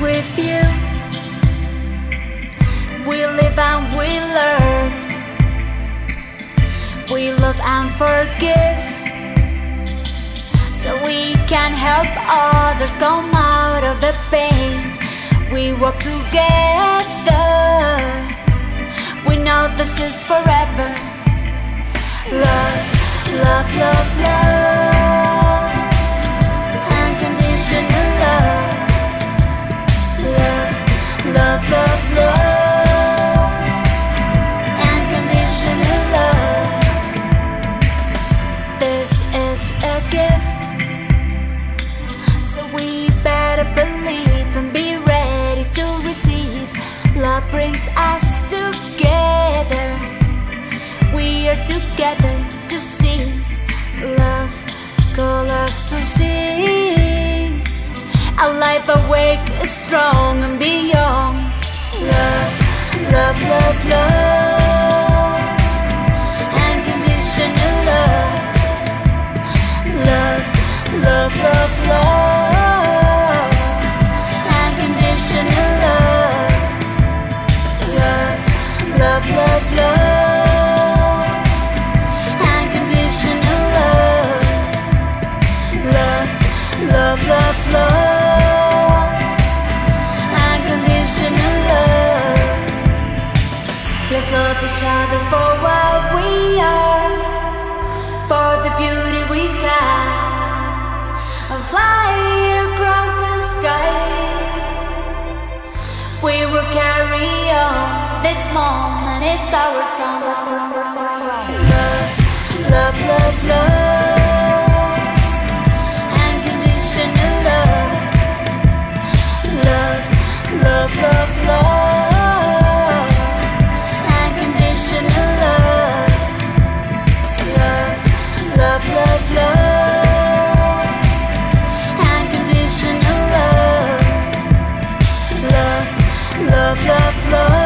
with you. We live and we learn. We love and forgive. So we can help others come out of the pain. We work together. We know this is forever. Love, love, love, love. We are together to see. Love call us to see. A life awake, strong and beyond. Love, love, love, love. Unconditional love. Love, love, love, love. Unconditional. Love, love, love, love. Let's love each other for what we are, for the beauty we have. And fly across the sky. We will carry on. This moment is our song. Love, love, love, love. love